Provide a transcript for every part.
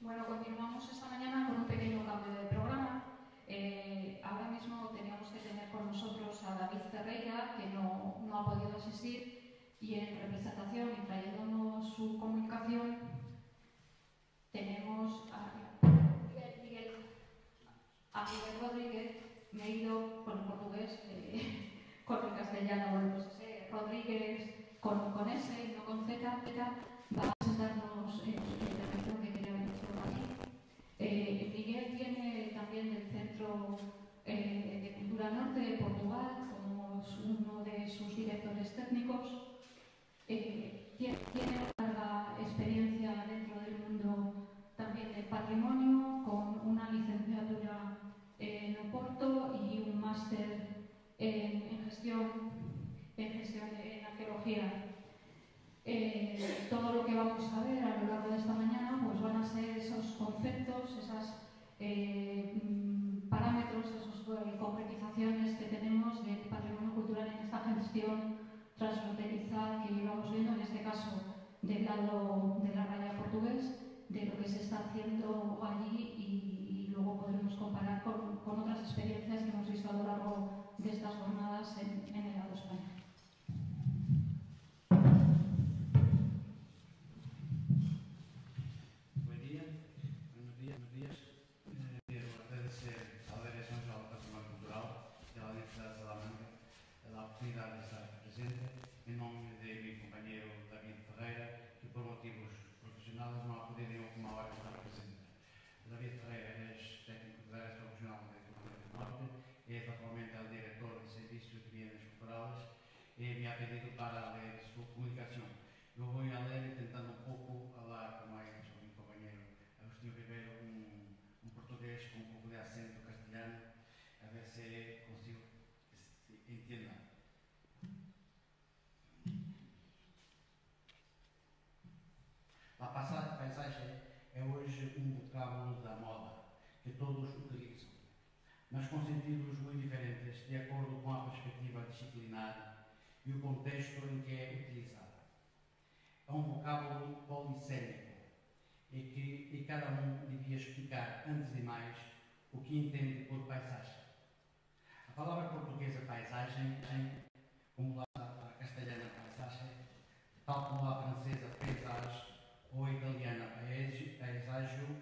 Bueno, continuamos esta mañana con un pequeño cambio de programa. Eh, ahora mismo teníamos que tener con nosotros a David Ferreira, que no, no ha podido asistir, y en representación y trayéndonos su comunicación, tenemos a Miguel, a Miguel Rodríguez, me he ido con el portugués, eh, con el castellano, bueno, pues ese Rodríguez con, con S y no con Z, va a presentarnos Eh, de Cultura Norte de Portugal, como uno de sus directores técnicos. Eh, paisagem é hoje um vocábulo da moda que todos utilizam, mas com sentidos muito diferentes de acordo com a perspectiva disciplinar e o contexto em que é utilizada. É um vocábulo polissémico e que e cada um devia explicar, antes de mais, o que entende por paisagem. A palavra portuguesa paisagem, como a castelhana paisagem, tal como a francesa paisage ou italiana paesaggio,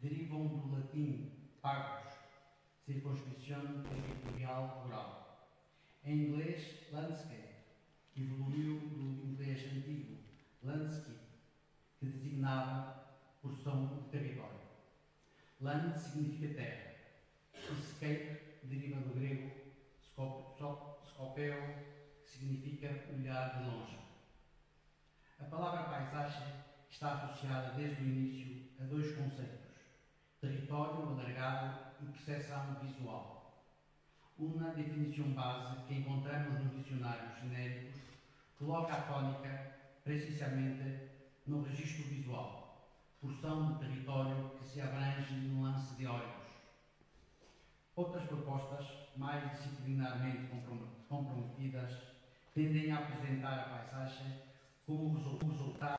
derivam do latim pagus, circunscrição territorial rural. Em inglês, landscape, evoluiu do inglês antigo, landscape, que designava porção do território. Land significa terra. Scape deriva do grego scopeo, que significa olhar de longe. A palavra paisagem está associada desde o início a dois conceitos: território alargado e percepção visual. Uma definição base que encontramos nos dicionários genéricos coloca a tónica precisamente no registro visual, porção de território que se abrange num lance de olhos. Outras propostas, mais disciplinarmente comprometidas, tendem a apresentar a paisagem como resultado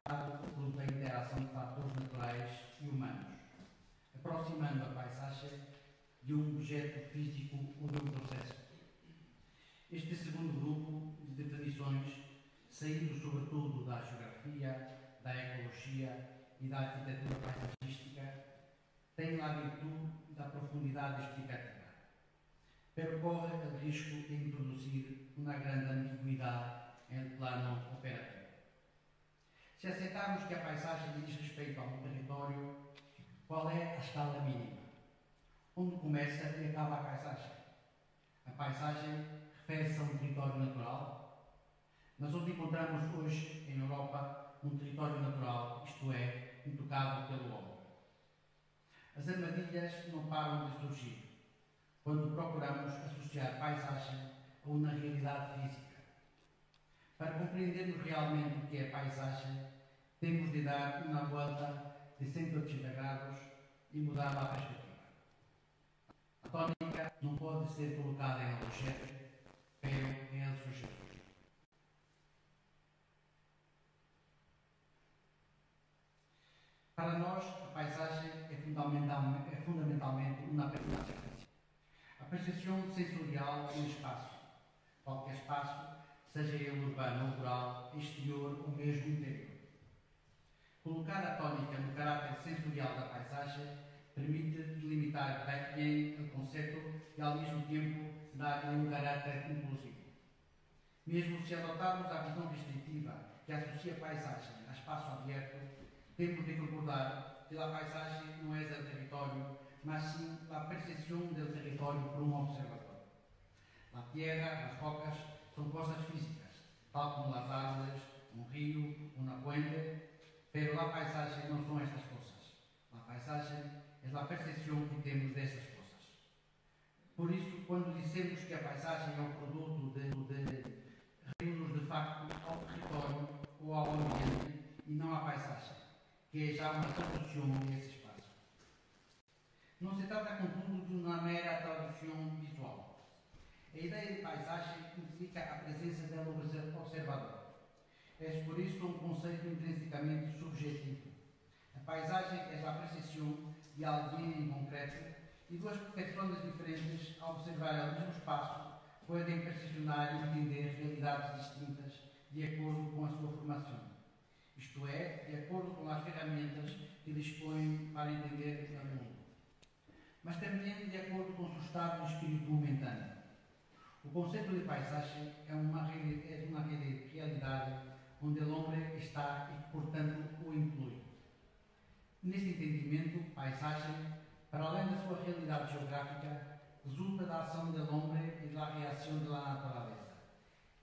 da interação de fatores naturais e humanos, aproximando a paisagem de um objeto físico ou de um processo. Este segundo grupo de definições, saído sobretudo da geografia, da ecologia e da arquitetura paisagística, tem a virtude da profundidade explicativa. Percorre o risco de introduzir uma grande ambiguidade em plano operativo. Se aceitarmos que a paisagem diz respeito a um território, qual é a escala mínima? Onde começa e acaba a paisagem? A paisagem refere-se a um território natural, mas onde encontramos hoje, em Europa, um território natural, isto é, intocado pelo homem. As armadilhas não param de surgir quando procuramos associar paisagem a uma realidade física. Para compreendermos realmente o que é paisagem, temos de dar uma volta de 180 graus e mudar a perspectiva. A tónica não pode ser colocada em objeto, pero em el sujeito. Para nós, a paisagem é fundamentalmente, é fundamentalmente uma percepção. A percepção sensorial do espaço. Qualquer espaço, seja ele urbano ou rural, exterior ou mesmo interior. Colocar a tónica no caráter sensorial da paisagem permite delimitar bem o conceito e, ao mesmo tempo, dar-lhe um caráter inclusivo. Mesmo se adotarmos a visão restritiva que associa a paisagem a espaço aberto, temos de concordar que a paisagem não é o território, mas sim a percepção do território por um observador. A terra, as rocas, são coisas físicas, tal como as árvores, um rio, uma puente, pero a paisagem não são estas coisas. A paisagem é a percepção que temos dessas coisas. Por isso, quando dizemos que a paisagem é um produto de, de referimos de facto ao território ou ao ambiente e não à paisagem, que é já uma tradução desse espaço. Não se trata, contudo, de uma mera tradução visual. A ideia de paisagem implica a presença do observador. É por isso um conceito intrinsecamente subjetivo. A paisagem é a percepção de alguém em concreto e duas pessoas diferentes, ao observar o mesmo espaço, podem percepcionar e entender realidades distintas de acordo com a sua formação. Isto é, de acordo com as ferramentas que dispõem para entender o mundo. Mas também de acordo com o seu estado de espírito momentâneo. O conceito de paisagem é uma, é uma realidade onde o homem está e portanto, o inclui. Neste entendimento, paisagem, para além da sua realidade geográfica, resulta da ação do homem e da reação da natureza.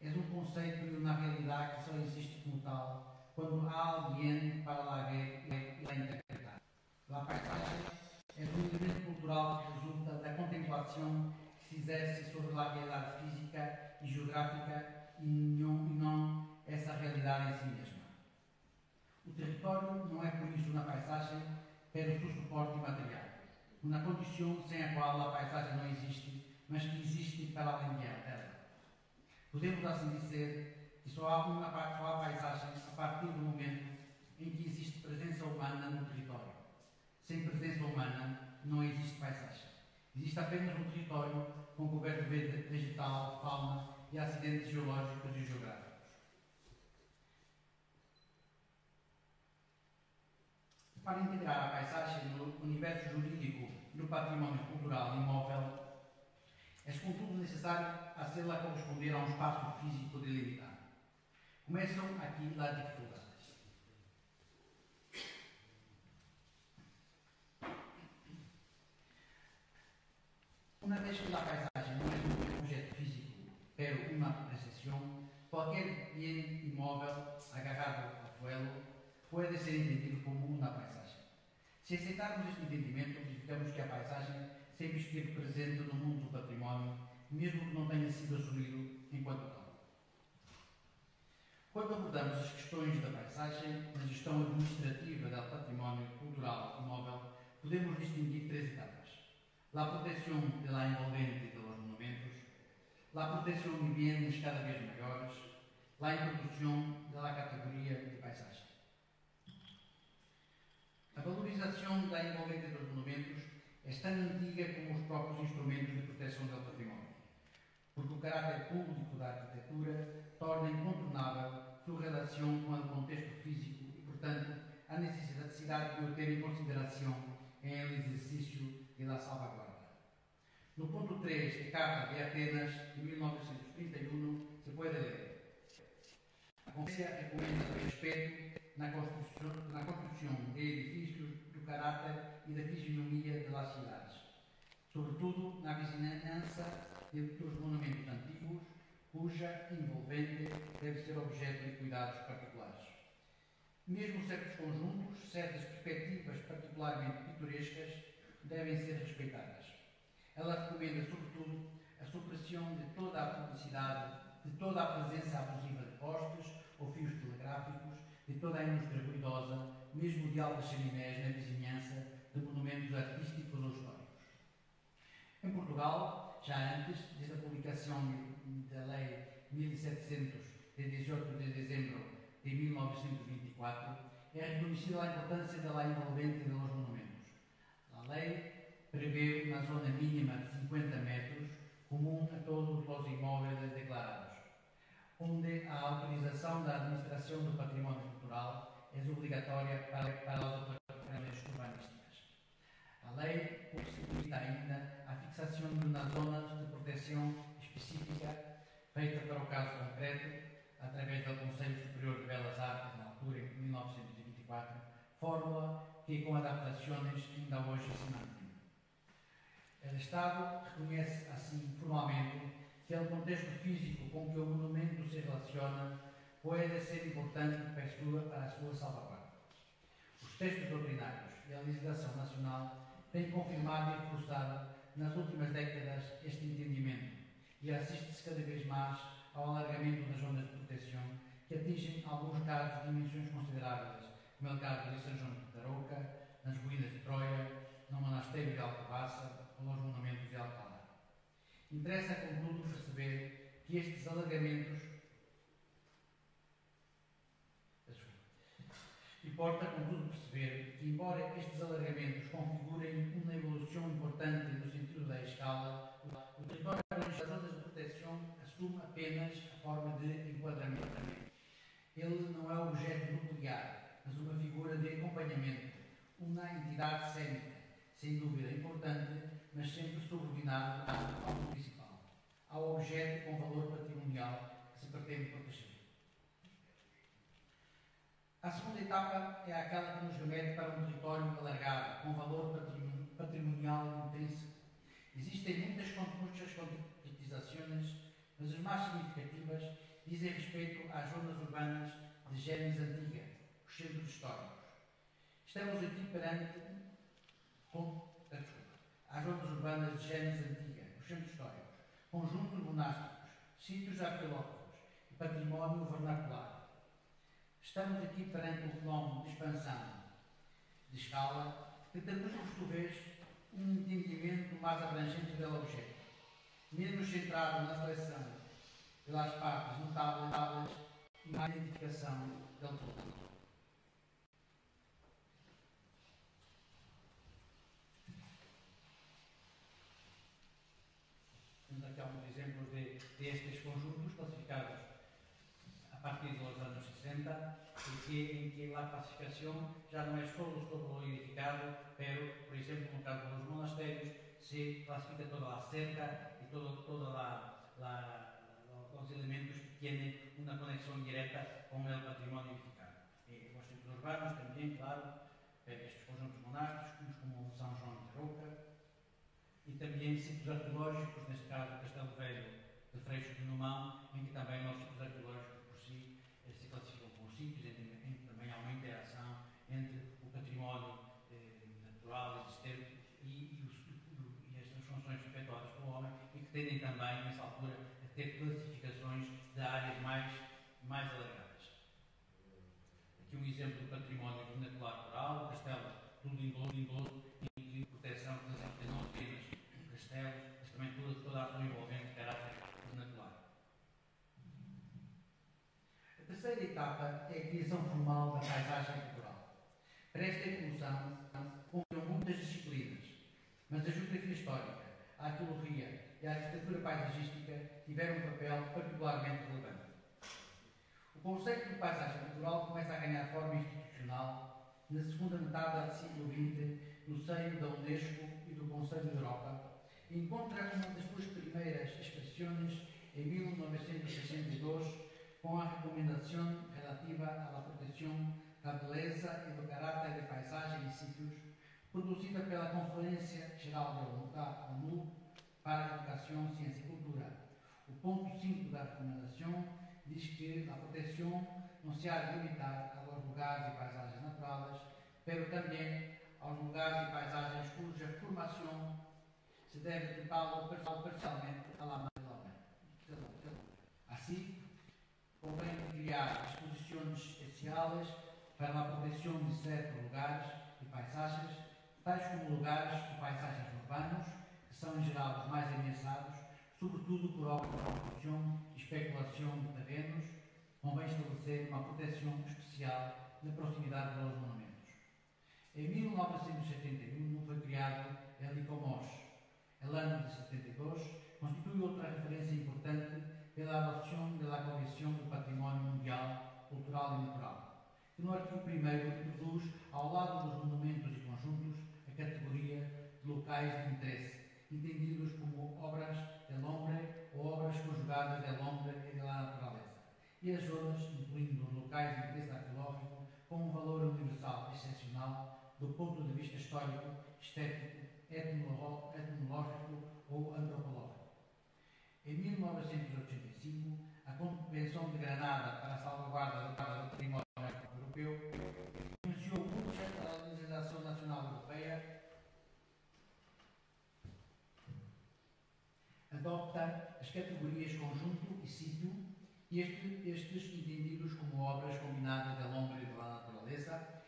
É um conceito e uma realidade que só existe como tal quando há alguém para lá ver e a interpretar. A paisagem é um elemento cultural que resulta da contemplação que se exerce sobre a realidade física e geográfica e não essa realidade em si mesma. O território não é por isso uma paisagem pelo seu suporte material uma condição sem a qual a paisagem não existe, mas que existe para além dela. Podemos assim dizer que só há, uma, só há paisagem a partir do momento em que existe presença humana no território. Sem presença humana não existe paisagem. Existe apenas um território com coberto vegetal, fauna e acidentes geológicos e geográficos. Para integrar a paisagem no universo jurídico do património cultural imóvel, é contudo necessário fazê-la corresponder a um espaço físico delimitado. Começam aqui as dificuldades. Uma vez que a paisagem não é um objeto físico, pero uma percepção, qualquer bem imóvel agarrado ao suelo pode ser entendido como paisagem. Se aceitarmos este entendimento, verificamos que a paisagem sempre esteve presente no mundo do património, mesmo que não tenha sido assumido enquanto tal. Quando abordamos as questões da paisagem na gestão administrativa do património cultural imóvel, podemos distinguir três etapas. A proteção de la envolvente de los monumentos, a proteção de bens cada vez maiores, a introdução da categoria de paisagem. A valorização da envolvente dos monumentos é tão antiga como os próprios instrumentos de proteção do património, porque o caráter público da arquitetura torna incontornável sua relação com o contexto físico e, portanto, a necessidade de o ter em consideração em exercício e da salvaguarda. No ponto 3 da Carta de Atenas, de 1931, se pode ler. A Conferência recomenda respeito na construção, na construção de edifícios do caráter e da fisionomia das cidades, sobretudo na vizinhança dos monumentos antigos, cuja envolvente deve ser objeto de cuidados particulares. Mesmo certos conjuntos, certas perspectivas particularmente pitorescas devem ser respeitadas. Ela recomenda, sobretudo, a supressão de toda a publicidade, de toda a presença abusiva de postes ou fios telegráficos, de toda a indústria ruidosa, mesmo de altas chaminés na vizinhança de monumentos artísticos ou históricos. Em Portugal, já antes, desde a publicação da Lei 1700, de 18 de dezembro de 1924, é reconhecida a importância da lei envolvente los monumentos. A lei prevê uma zona mínima de 50 metros, comum a todos os imóveis declarados, onde a autorização da Administração do Património Cultural é obrigatória para, para as operações urbanísticas. A lei possibilita ainda a fixação de uma zona de proteção específica feita para o caso concreto, através do Conselho Superior de Belas Artes, na altura, em 1924, fórmula que, com adaptações, ainda hoje se mantém. O Estado reconhece, assim, formalmente, que o contexto físico com que o monumento se relaciona pode ser importante para a sua, para a sua salvaguarda. Os textos doutrinários e a legislação nacional têm confirmado e reforçado nas últimas décadas este entendimento e assiste-se cada vez mais ao alargamento das zonas de proteção que atingem, alguns casos, dimensões consideráveis, como é o caso de São João de Tarouca, nas ruínas de Troia, no monastério de Alcobaça, ou nos monumentos de Alcalá. Interessa, contudo, perceber que estes alargamentos Importa, contudo, perceber que, embora estes alargamentos configurem uma evolução importante no sentido da escala, o território das zonas de proteção assume apenas a forma de enquadramento. Ele não é objeto nuclear, mas uma figura de acompanhamento, uma entidade cênica, sem dúvida importante, mas sempre subordinado ao principal, ao objeto com valor patrimonial que se pretende proteger. A segunda etapa é aquela que nos remete para um território alargado, com valor patrimonial intenso. Existem muitas, muitas concretizações, mas as mais significativas dizem respeito às zonas urbanas de gênese antiga, os centros históricos. Estamos aqui perante, com, às zonas urbanas de gênese antiga, os centros históricos, conjuntos monásticos, sítios arqueológicos e património vernacular Estamos aqui perante um fenómeno de expansão de escala que traduz, por sua vez, um entendimento mais abrangente do objeto, menos centrado na seleção pelas partes notáveis e na identificação del todo. Temos aqui alguns exemplos de, de estes conjuntos classificados a partir dos anos 60 em que a classificação já não é solo todo edificado, pero, por exemplo, no caso dos monastérios, se classifica toda a cerca e todo, toda la, la, os elementos que têm uma conexão direta com o património edificado. E os centros urbanos também, claro, estes conjuntos monásticos, como São João de Roca, e também sítios arqueológicos, neste caso Castelo Velho de Freixo de Numão, em que também os sítios arqueológicos por si se classificam como sítios tendem também, nessa altura, a ter classificações de áreas mais, mais alargadas. Aqui um exemplo do património vernacular rural, o castelo do Lindoso, em que proteção representa não apenas mas também toda, toda a ação envolvente caráter vernacular. A terceira etapa é a criação formal da paisagem cultural. Para esta evolução, confiam muitas disciplinas, mas a geografia histórica, a arqueologia, e a arquitetura paisagística tiveram um papel particularmente relevante. O conceito de paisagem natural começa a ganhar forma institucional na segunda metade do século XX, no seio da Unesco e do Conselho da Europa, encontra uma das suas primeiras expressões em 1962 com a recomendação relativa à proteção da beleza e do caráter de paisagem e sítios, produzida pela Conferência Geral da ONU para a Educação, Ciência e Cultura. O ponto 5 da recomendação diz que a proteção não se há de limitar aos lugares e paisagens naturais, mas também aos lugares e paisagens cuja formação se deve ou parcialmente à la do homem. Assim, convém criar disposições especiais para a proteção de certos lugares e paisagens, tais como lugares e paisagens urbanos, são em geral os mais ameaçados, sobretudo por ocupação e especulação de terrenos, convém estabelecer uma proteção especial na proximidade dos monumentos. Em 1971 foi criado el ICOMOS. El de 72 constitui outra referência importante pela adoção da Convenção do Património Mundial Cultural e Natural, que no artigo 1 introduz, ao lado dos monumentos e conjuntos, a categoria de locais de interesse, entendidos como obras del hombre ou obras conjugadas del hombre e da natureza, e as zonas, incluindo locais de interesse arqueológico, com um valor universal excepcional do ponto de vista histórico, estético, etnológico ou antropológico. Em 1985, a Convenção de Granada para a Salvaguarda do Património Europeu influenciou muito a legislação nacional europeia, adopta as categorias conjunto e sítio, este, estes entendidos como obras combinadas da longa e da natureza,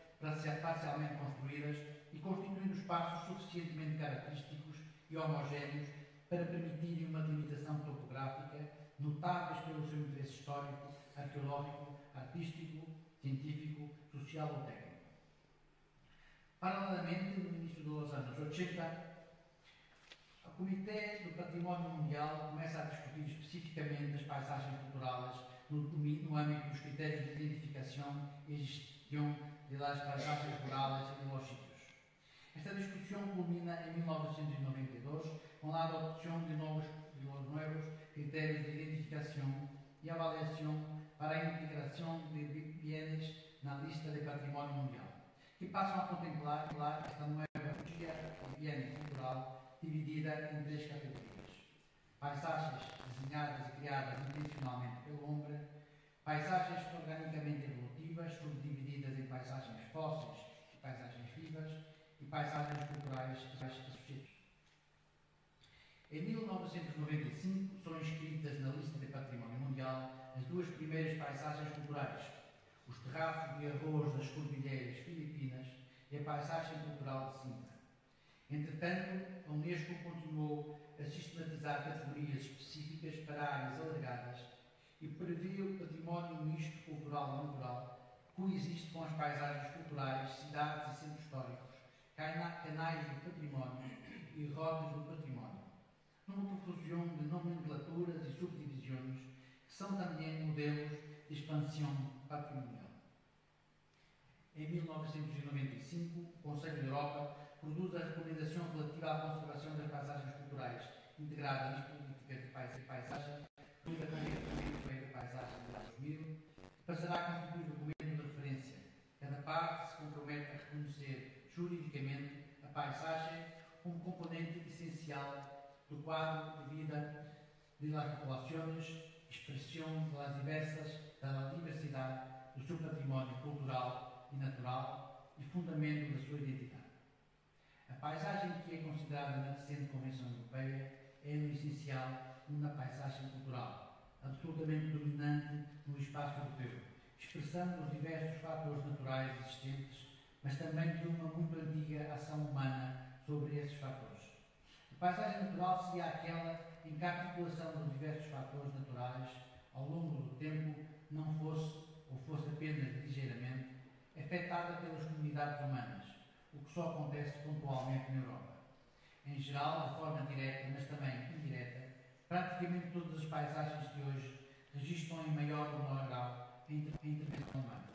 parcialmente construídas e constituindo espaços suficientemente característicos e homogéneos para permitirem uma delimitação topográfica notáveis pelo seu interesse histórico, arqueológico, artístico, científico, social ou técnico. Paralelamente, no início dos anos 80, o Comitê do Património Mundial começa a discutir especificamente as paisagens culturais no, âmbito dos critérios de identificação e gestão das paisagens rurais e dos sítios. Esta discussão culmina em 1992 com a adoção de novos, de novos critérios de identificação e avaliação para a integração de bienes na lista de património mundial, que passam a contemplar esta nova tipologia de bienes cultural dividida em três categorias. Paisagens desenhadas e criadas intencionalmente pelo homem, paisagens organicamente evolutivas, subdivididas em paisagens fósseis e paisagens vivas, e paisagens culturais associadas. Em 1995 são inscritas na lista de património mundial as duas primeiras paisagens culturais, os terraços de arroz das cordilheiras filipinas e a paisagem cultural de Sintra. Entretanto, a Unesco continuou a sistematizar categorias específicas para áreas alargadas e prevê o património misto cultural e natural que coexiste com as paisagens culturais, cidades e centros históricos canais do património e rotas do património, numa profusão de nomenclaturas e subdivisões que são também modelos de expansão patrimonial. Em 1995, o Conselho da Europa produz a recomendação relativa à conservação das paisagens culturais, integrada nas políticas de paisagem, incluída com o de paisagem de 2000, passará a constituir documento de referência. Cada parte se compromete a reconhecer juridicamente a paisagem como componente essencial do quadro de vida de las populações, expressão das diversas, da diversidade do seu património cultural e natural e fundamento da sua identidade. Paisagem que é considerada recente Convenção Europeia é, no essencial, uma paisagem cultural, absolutamente dominante no espaço europeu, expressando os diversos fatores naturais existentes mas também de uma muito antiga ação humana sobre esses fatores. A paisagem natural seria aquela em que a articulação dos diversos fatores naturais ao longo do tempo não fosse, ou fosse apenas ligeiramente, afetada pelas comunidades humanas, o que só acontece pontualmente na Europa. Em geral, de forma direta, mas também indireta, praticamente todas as paisagens de hoje registram em maior ou menor grau a intervenção humana.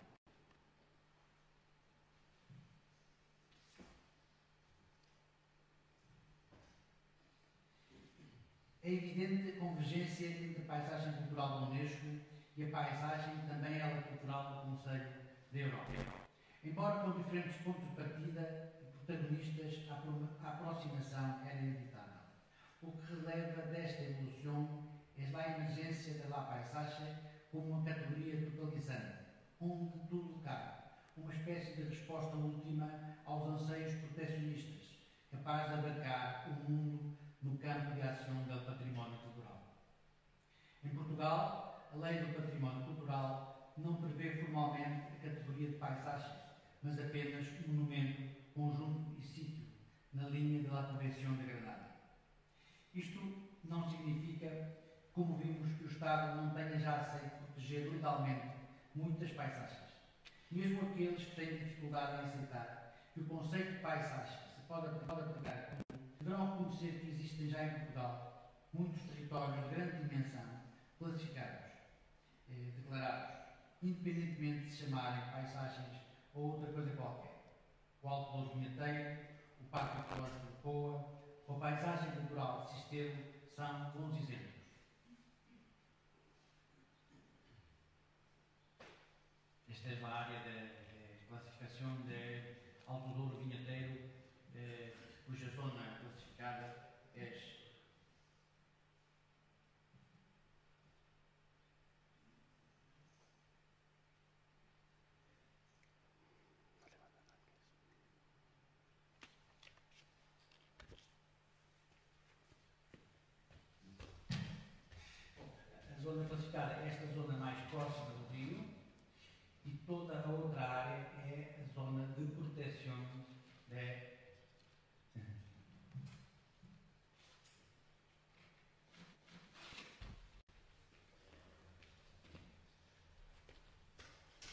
É evidente a convergência entre a paisagem cultural da Unesco e a paisagem também ela cultural do Conselho da Europa. Embora com diferentes pontos de partida e protagonistas, a aproximação era inevitável. O que releva desta evolução é a emergência da paisagem como uma categoria totalizante, onde tudo cabe, uma espécie de resposta última aos anseios proteccionistas, capaz de abarcar o mundo no campo de ação do património cultural. Em Portugal, a Lei do Património Cultural não prevê formalmente a categoria de paisagem, mas apenas monumento, conjunto e sítio, na linha da Convenção de Granada. Isto não significa, como vimos, que o Estado não tenha já aceito proteger legalmente muitas paisagens. mesmo aqueles que têm dificuldade em aceitar que o conceito de paisagem se pode, pode aplicar, deverão reconhecer que existem já em Portugal muitos territórios de grande dimensão classificados, eh, declarados, independentemente de se chamarem paisagens ou outra coisa qualquer. O Alto Douro Vinheteiro, o Parque Ecológico de Poa, ou a paisagem cultural de Sistelo são bons exemplos. Esta é uma área de, de classificação de Alto Douro Vinheteiro, eh, cuja zona classificada é a zona classificada é esta zona mais próxima do rio e toda a outra área é a zona de proteção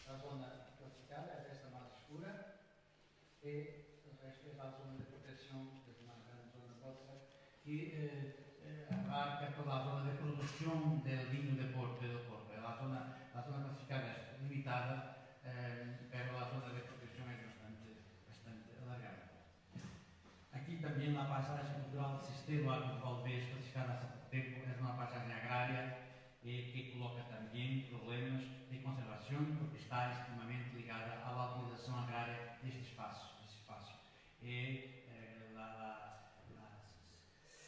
a zona classificada é esta mais escura e o resto é a zona de proteção, que é uma grande zona próxima, que eh, eh, abarca toda a zona de produção del vinho de Porto e do Porto. A zona, a zona classificada é limitada, eh, pero a zona de proteção é bastante, bastante alargada. Aqui também na paisagem de Valdez, classificada há pouco tempo, é uma paisagem agrária e que coloca também problemas de conservação, porque está extremamente ligada à utilização agrária deste espaço. Deste espaço. E eh,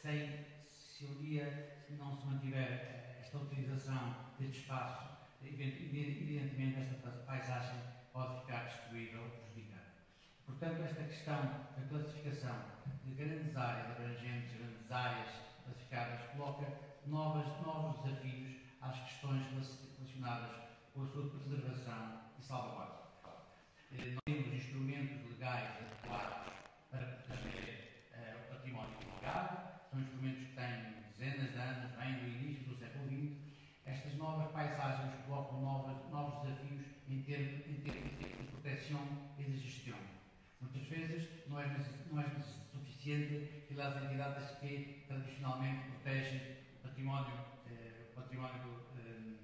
sem, se um dia não se mantiver eh, esta utilização deste espaço, evidentemente esta paisagem pode ficar destruída. Portanto, esta questão da classificação de grandes áreas abrangentes, grandes áreas classificadas, coloca novas, novos desafios às questões relacionadas com a sua preservação e salvaguarda. Eh, Nós temos instrumentos legais adequados para proteger eh, o património legado, são instrumentos que têm dezenas de anos, vêm do início do século XX. Estas novas paisagens colocam novos, novos desafios em termos, em termos de proteção e de gestão. Muitas vezes não é, não é suficiente que as entidades que tradicionalmente protegem o património, eh, património eh,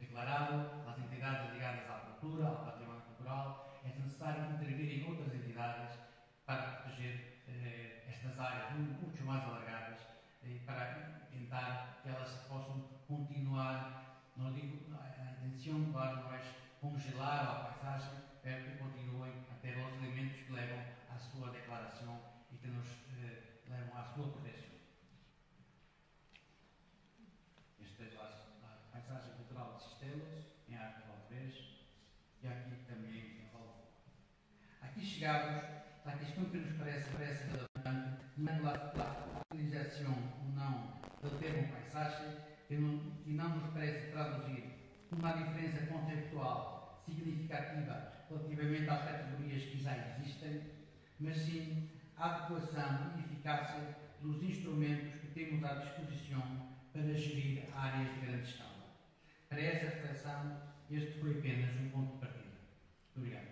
declarado, as entidades ligadas à cultura, ao património cultural, é necessário intervir em outras entidades para proteger eh, estas áreas muito mais alargadas e para tentar que elas possam continuar, não digo, a intenção, claro, não é congelar a paisagem, é que continuem ter os elementos que levam à sua declaração e que nos eh, levam à sua proteção. Esta é a, paisagem cultural de Sistelas, em Arte Valdez, e aqui também em Valor. Aqui chegamos à questão que nos parece, parece relevante, não a utilização ou não do termo paisagem, que não, que não nos parece traduzir uma diferença conceptual significativa relativamente às categorias que já existem, mas sim a adequação e eficácia dos instrumentos que temos à disposição para gerir áreas de grande escala. Para essa reflexão, este foi apenas um ponto de partida. Obrigado.